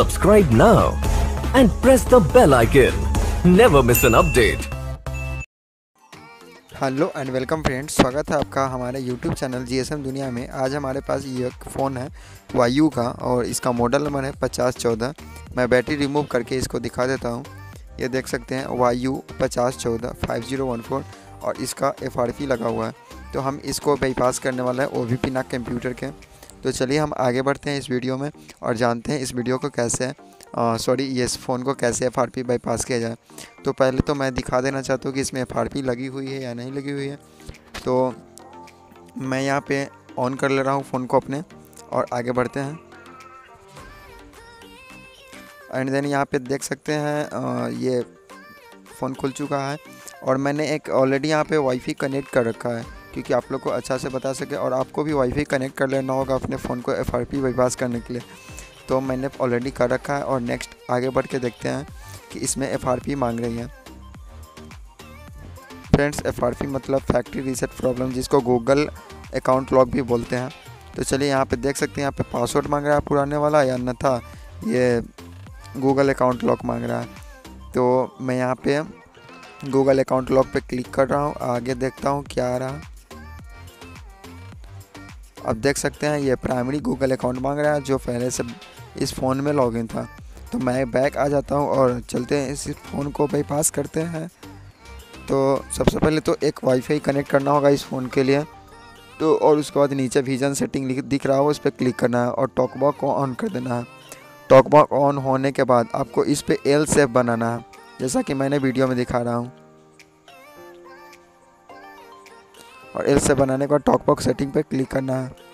Subscribe now and press the bell icon. Never miss an update. Hello and welcome friends स्वागत है आपका हमारे YouTube channel GSM दुनिया में आज हमारे पास ये फ़ोन है वायु का और इसका मॉडल नंबर है पचास चौदह. मैं बैटरी रिमूव करके इसको दिखा देता हूँ ये देख सकते हैं वायु पचास चौदह फाइव ज़ीरो वन फोर और इसका FRP लगा हुआ है तो हम इसको बाईपास करने वाला है ओ वी कंप्यूटर के तो चलिए हम आगे बढ़ते हैं इस वीडियो में और जानते हैं इस वीडियो को कैसे सॉरी ये इस फ़ोन को कैसे एफ़ आर पी बाईपास किया जाए। तो पहले तो मैं दिखा देना चाहता हूँ कि इसमें एफ़ आर पी लगी हुई है या नहीं लगी हुई है। तो मैं यहाँ पे ऑन कर ले रहा हूँ फ़ोन को अपने और आगे बढ़ते हैं। एंड देन यहाँ पे देख सकते हैं आ, ये फ़ोन खुल चुका है और मैंने एक ऑलरेडी यहाँ पे वाईफाई कनेक्ट कर रखा है। क्योंकि आप लोग को अच्छा से बता सके और आपको भी वाईफाई कनेक्ट कर लेना होगा अपने फ़ोन को एफ़ आर पी करने के लिए। तो मैंने ऑलरेडी कर रखा है और नेक्स्ट आगे बढ़ के देखते हैं कि इसमें एफआरपी मांग रही है। फ्रेंड्स एफआरपी मतलब फैक्ट्री रीसेट प्रॉब्लम जिसको गूगल अकाउंट लॉक भी बोलते हैं। तो चलिए यहाँ पे देख सकते हैं, यहाँ पे पासवर्ड मांग रहा है पुराने वाला या न था ये गूगल अकाउंट लॉक मांग रहा है। तो मैं यहाँ पे गूगल अकाउंट लॉक पे क्लिक कर रहा हूँ, आगे देखता हूँ क्या आ रहा अब देख सकते हैं, ये प्राइमरी गूगल अकाउंट मांग रहा है, जो पहले से इस फ़ोन में लॉगिन था। तो मैं बैक आ जाता हूँ और चलते हैं इस फ़ोन को बाईपास करते हैं। तो सबसे पहले तो एक वाईफाई कनेक्ट करना होगा इस फ़ोन के लिए। तो और उसके बाद नीचे विजन सेटिंग दिख रहा हो, उस पर क्लिक करना है और टॉकबॉक को ऑन कर देना है। टॉकबॉक ऑन होने के बाद आपको इस पर एल सेप बनाना है, जैसा कि मैंने वीडियो में दिखा रहा हूँ। और एल से बनाने के बाद टॉकबॉक्स सेटिंग पर क्लिक करना है।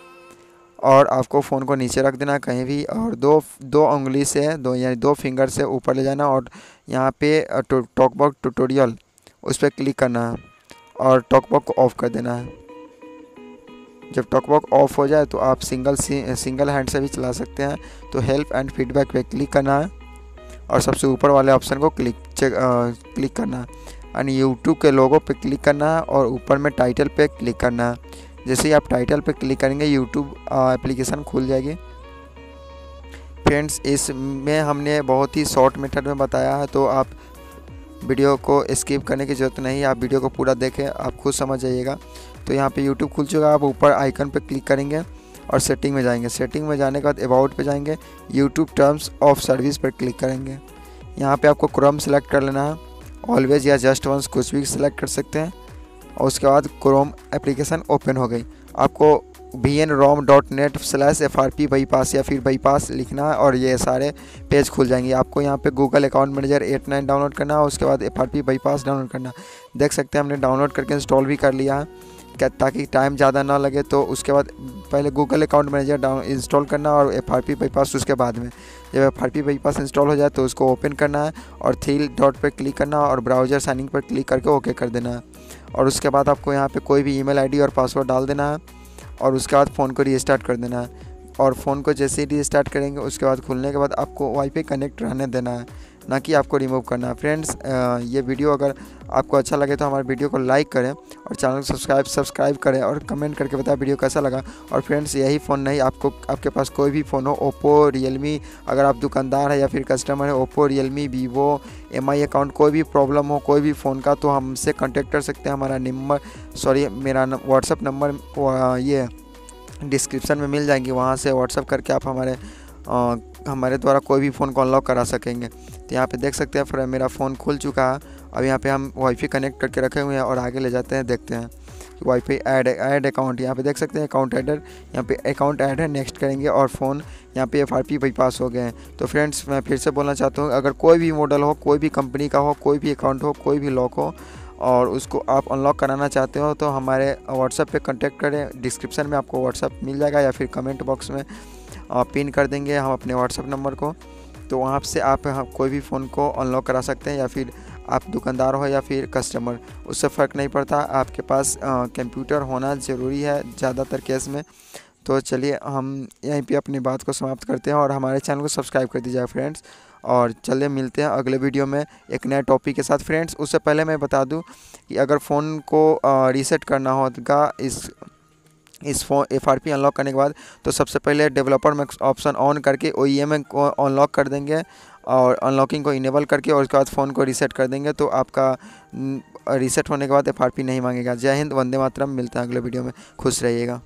और आपको फ़ोन को नीचे रख देना कहीं भी और दो दो उंगली से, दो यानी दो फिंगर से ऊपर ले जाना और यहाँ पे टॉकबॉक ट्यूटोरियल उस पर क्लिक करना है और टॉकबॉक को ऑफ़ कर देना है। जब टॉकबॉक ऑफ़ हो जाए तो आप सिंगल सिंगल हैंड से भी चला सकते हैं। तो हेल्प एंड फीडबैक पे क्लिक करना है और सबसे ऊपर वाले ऑप्शन को क्लिक चेक क्लिक करना है। एंड यूट्यूब के लोगों पे क्लिक करना है और ऊपर में टाइटल पे क्लिक करना। है जैसे ही आप टाइटल पे क्लिक करेंगे यूट्यूब एप्लीकेशन खुल जाएगी। फ्रेंड्स इसमें हमने बहुत ही शॉर्ट मेथड में बताया है तो आप वीडियो को स्किप करने की ज़रूरत नहीं, आप वीडियो को पूरा देखें, आप खुद समझ जाइएगा। तो यहाँ पे यूट्यूब खुल चुका है, आप ऊपर आइकन पे क्लिक करेंगे और सेटिंग में जाएँगे। सेटिंग में जाने के बाद अबाउट पे जाएँगे यूट्यूब टर्म्स ऑफ़ सर्विस पर क्लिक करेंगे। यहाँ पे आपको क्रम सेलेक्ट कर लेना है। ऑलवेज या जस्ट वंस कुछ भी सिलेक्ट कर सकते हैं। और उसके बाद क्रोम एप्लीकेशन ओपन हो गई। आपको V N ROM dot net slash F R P bypass या फिर बाईपास लिखना है और ये सारे पेज खुल जाएँगे। आपको यहाँ पे Google account manager eight nine download करना है, उसके बाद F R P bypass download करना देख सकते हैं हमने डाउनलोड करके इंस्टॉल भी कर लिया है। ताकि टाइम ज़्यादा ना लगे तो उसके बाद पहले Google account manager down install करना और एफ़ आर पी बाईपास उसके बाद में। जब एफ़ बाईपास इंस्टॉल हो जाए तो उसको ओपन करना है और थ्री डॉट पर क्लिक करना और ब्राउज़र साइनिंग पर क्लिक करके ओके कर देना है। और उसके बाद आपको यहाँ पर कोई भी ईमेल आईडी और पासवर्ड डाल देना है और उसके बाद फ़ोन को रीस्टार्ट कर देना है। और फ़ोन को जैसे ही रीस्टार्ट करेंगे, उसके बाद खुलने के बाद आपको वाईफाई कनेक्ट रहने देना है। ना कि आपको रिमूव करना है। फ्रेंड्स ये वीडियो अगर आपको अच्छा लगे तो हमारे वीडियो को लाइक करें और चैनल को सब्सक्राइब सब्सक्राइब करें और कमेंट करके बताएँ वीडियो कैसा लगा। और फ्रेंड्स यही फ़ोन नहीं, आपको, आपके पास कोई भी फ़ोन हो ओप्पो रियलमी अगर आप दुकानदार है या फिर कस्टमर है Oppo Realme Vivo M I account कोई भी प्रॉब्लम हो, कोई भी फ़ोन का तो हमसे कॉन्टेक्ट कर सकते हैं। हमारा नंबर सॉरी मेरा व्हाट्सअप नंबर ये डिस्क्रिप्शन में मिल जाएँगी। वहाँ से व्हाट्सअप करके आप हमारे हमारे द्वारा कोई भी फ़ोन को अनलॉक करा सकेंगे। तो यहाँ पे देख सकते हैं, फिर मेरा फ़ोन खुल चुका है। अब यहाँ पे हम वाईफाई कनेक्ट करके रखे हुए हैं और आगे ले जाते हैं, देखते हैं। कि वाईफाई ऐड ऐड अकाउंट यहाँ पे देख सकते हैं अकाउंट एडर यहाँ पे अकाउंट ऐड है नेक्स्ट करेंगे और फ़ोन यहाँ पे एफ़ आर पी बाईपास हो गए हैं। तो फ्रेंड्स मैं फिर से बोलना चाहता हूँ, अगर कोई भी मॉडल हो, कोई भी कंपनी का हो, कोई भी अकाउंट हो, कोई भी लॉक हो, और उसको आप अनलॉक कराना चाहते हो तो हमारे व्हाट्सएप पे कांटेक्ट करें। डिस्क्रिप्शन में आपको व्हाट्सएप मिल जाएगा या फिर कमेंट बॉक्स में। पिन कर देंगे हम अपने व्हाट्सएप नंबर को तो वहाँ से आप कोई भी फ़ोन को अनलॉक करा सकते हैं या फिर आप दुकानदार हो या फिर कस्टमर उससे फ़र्क नहीं पड़ता। आपके पास कंप्यूटर होना ज़रूरी है ज़्यादातर केस में। तो चलिए हम यहीं पे अपनी बात को समाप्त करते हैं और हमारे चैनल को सब्सक्राइब कर दीजिए फ्रेंड्स और चलिए मिलते हैं अगले वीडियो में एक नए टॉपिक के साथ। फ्रेंड्स उससे पहले मैं बता दूँ कि अगर फ़ोन को रीसेट करना होगा इस इस phone F R P unlock करने के बाद तो सबसे पहले डेवलपर में ऑप्शन ऑन करके ओ ई एम को अनलॉक कर देंगे और अनलॉकिंग को इनेबल करके और उसके बाद फ़ोन को रीसेट कर देंगे तो आपका रीसेट होने के बाद एफ़ आर पी नहीं मांगेगा। जय हिंद, वंदे मातरम, मिलते हैं अगले वीडियो में। खुश रहिएगा।